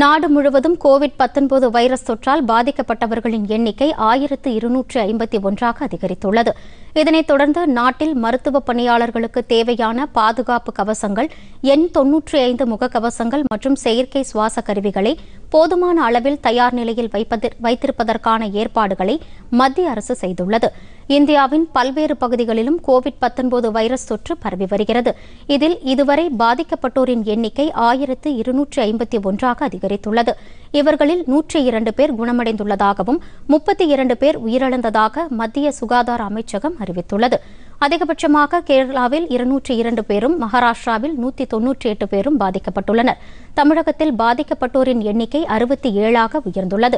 நாடு முழுவதும் Covid 19 virus தொற்றால் பாதிக்கப்பட்டவர்களின் எண்ணிக்கை ஆயிரத்து இருநூற்று ஐம்பத்தி ஒன்றாக அதிகரித்துள்ளது. இதனைத் தொடர்ந்து நாட்டில் மருத்துவ பணியாளர்களுக்கு தேவையான பாதுகாப்பு கவசங்கள் எண் தொன்னூற்றி ஐந்து முகக்கவசங்கள் மற்றும் செயற்கை சுவாச கருவிகளை போதுமான அளவில் தயார் நிலையில் வைத்திருப்பதற்கான ஏற்பாடுகளை மத்திய அரசு செய்துள்ளது. இந்தியாவின் பல்வேறு பகுதிகளிலும் கோவிட் 19 வைரஸ் தொற்று பரவி வருகிறது. இதில் இதுவரை பாதிக்கப்பட்டோரின் எண்ணிக்கை ஆயிரத்து இருநூற்று ஐம்பத்தி ஒன்றாக அதிகரித்துள்ளது. இவர்களில் நூற்றி இரண்டு பேர் குணமடைந்துள்ளதாகவும் முப்பத்தி இரண்டு பேர் உயிரிழந்ததாக மத்திய சுகாதார அமைச்சகம் அறிவித்துள்ளது. அதிகபட்சமாக கேரளாவில் இருநூற்றி இரண்டு பேரும் மகாராஷ்டிராவில் நூற்றி தொன்னூற்றி எட்டு பேரும் பாதிக்கப்பட்டுள்ளனர். தமிழகத்தில் பாதிக்கப்பட்டோரின் எண்ணிக்கை அறுபத்தி ஏழாக உயர்ந்துள்ளது.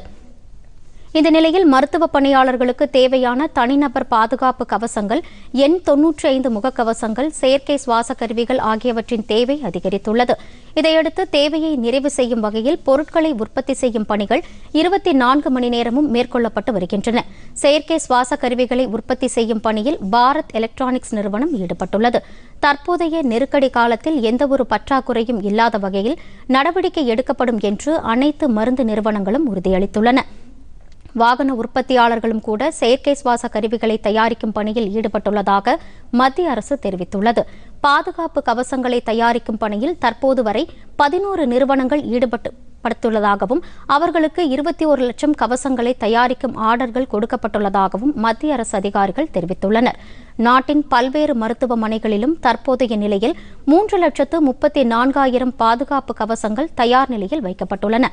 இந்த நிலையில் மருத்துவ பணியாளர்களுக்கு தேவையான தனிநபர் பாதுகாப்பு கவசங்கள் எண் தொன்னூற்றி ஐந்து முகக்கவசங்கள் செயற்கை சுவாச கருவிகள் ஆகியவற்றின் தேவை அதிகரித்துள்ளது. இதையடுத்து தேவையை நிறைவு செய்யும் வகையில் பொருட்களை உற்பத்தி செய்யும் பணிகள் இருபத்தி நான்கு மணி நேரமும் மேற்கொள்ளப்பட்டு வருகின்றன. செயற்கை சுவாச கருவிகளை உற்பத்தி செய்யும் பணியில் பாரத் எலக்ட்ரானிக்ஸ் நிறுவனம் ஈடுபட்டுள்ளது. தற்போதைய நெருக்கடி காலத்தில் எந்தவொரு பற்றாக்குறையும் இல்லாத வகையில் நடவடிக்கை எடுக்கப்படும் என்று அனைத்து மருந்து நிறுவனங்களும் உறுதியளித்துள்ளன. வாகன உற்பத்தியாளர்களும் கூட செயற்கை சுவாச கருவிகளை தயாரிக்கும் பணியில் ஈடுபட்டுள்ளதாக மத்திய அரசு தெரிவித்துள்ளது. பாதுகாப்பு கவசங்களை தயாரிக்கும் பணியில் தற்போது வரை பதினோரு நிறுவனங்கள் ஈடுபட்டு படுத்துள்ளதாகவும் அவர்களுக்கு இருபத்தி ஒரு லட்சம் கவசங்களை தயாரிக்கும் ஆர்டர்கள் கொடுக்கப்பட்டுள்ளதாகவும் மத்திய அரசு அதிகாரிகள் தெரிவித்துள்ளனர். நாட்டின் பல்வேறு மருத்துவமனைகளிலும் தற்போதைய நிலையில் மூன்று லட்சத்து முப்பத்தி நான்காயிரம் பாதுகாப்பு கவசங்கள் தயார் நிலையில் வைக்கப்பட்டுள்ளன.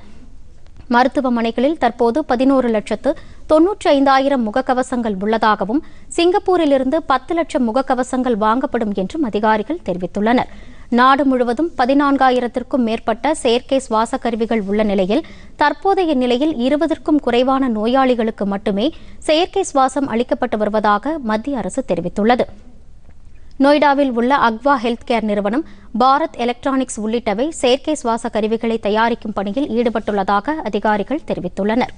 மருத்துவமனைகளில் தற்போது பதினோரு லட்சத்து தொன்னூற்றி ஐந்தாயிரம் முகக்கவசங்கள் உள்ளதாகவும் சிங்கப்பூரிலிருந்து பத்து லட்சம் முகக்கவசங்கள் வாங்கப்படும் என்றும் அதிகாரிகள் தெரிவித்துள்ளனர். நாடு முழுவதும் பதினான்காயிரத்திற்கும் மேற்பட்ட செயற்கை சுவாச கருவிகள் உள்ள நிலையில் தற்போதைய நிலையில் இருபதற்கும் குறைவான நோயாளிகளுக்கு மட்டுமே செயற்கை சுவாசம் அளிக்கப்பட்டு வருவதாக மத்திய அரசு தெரிவித்துள்ளது. நொய்டாவில் உள்ள அக்வா ஹெல்த் கேர் நிறுவனம் பாரத் எலக்ட்ரானிக்ஸ் உள்ளிட்டவை செயற்கை சுவாச கருவிகளை தயாரிக்கும் பணியில் ஈடுபட்டுள்ளதாக அதிகாரிகள் தெரிவித்துள்ளனர்.